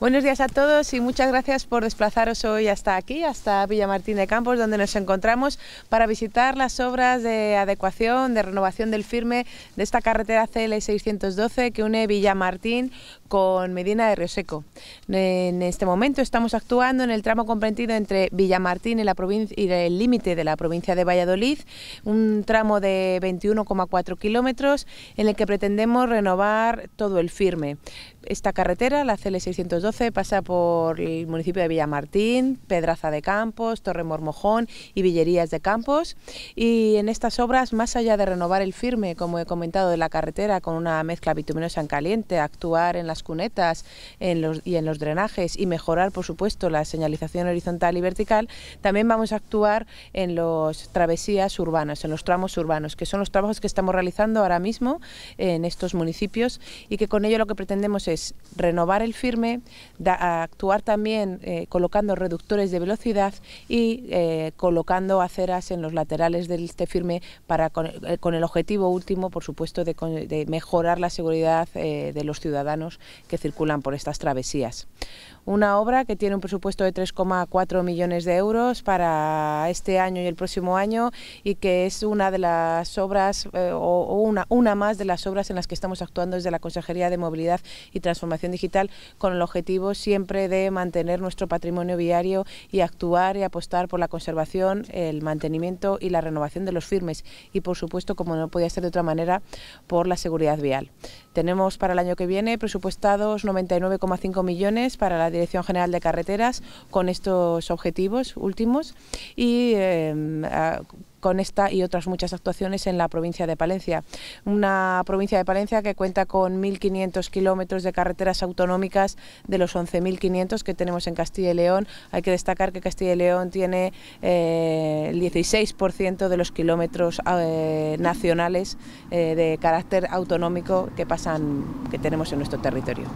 Buenos días a todos y muchas gracias por desplazaros hoy hasta aquí, hasta Villamartín de Campos, donde nos encontramos para visitar las obras de adecuación, de renovación del firme de esta carretera CL 612 que une Villamartín con Medina de Río Seco. En este momento estamos actuando en el tramo comprendido entre Villamartín y, la y el límite de la provincia de Valladolid, un tramo de 21,4 kilómetros en el que pretendemos renovar todo el firme. Esta carretera, la CL 612, pasa por el municipio de Villamartín, Pedraza de Campos, Torre Mormojón y Villerías de Campos. Y en estas obras, más allá de renovar el firme, como he comentado, de la carretera con una mezcla bituminosa en caliente, actuar en las cunetas y en los drenajes y mejorar, por supuesto, la señalización horizontal y vertical, también vamos a actuar en los travesías urbanas, en los tramos urbanos, que son los trabajos que estamos realizando ahora mismo en estos municipios y que con ello lo que pretendemos es es renovar el firme, actuar también eh, colocando reductores de velocidad y eh, colocando aceras en los laterales de este firme para eh, con, el objetivo último, por supuesto, de, mejorar la seguridad de los ciudadanos que circulan por estas travesías. Una obra que tiene un presupuesto de 3,4 millones de euros para este año y el próximo año y que es una de las obras o una, una más de las obras en las que estamos actuando desde la Consejería de Movilidad y transformación digital con el objetivo siempre de mantener nuestro patrimonio viario y actuar y apostar por la conservación, el mantenimiento y la renovación de los firmes y por supuesto, como no podía ser de otra manera, por la seguridad vial. Tenemos para el año que viene presupuestados 99,5 millones para la Dirección General de Carreteras con estos objetivos últimos y eh, con esta y otras muchas actuaciones en la provincia de Palencia. Una provincia de Palencia que cuenta con 1.500 kilómetros de carreteras autonómicas de los 11.500 que tenemos en Castilla y León. Hay que destacar que Castilla y León tiene eh, el 16% de los kilómetros eh, nacionales de carácter autonómico que pasan, que tenemos en nuestro territorio.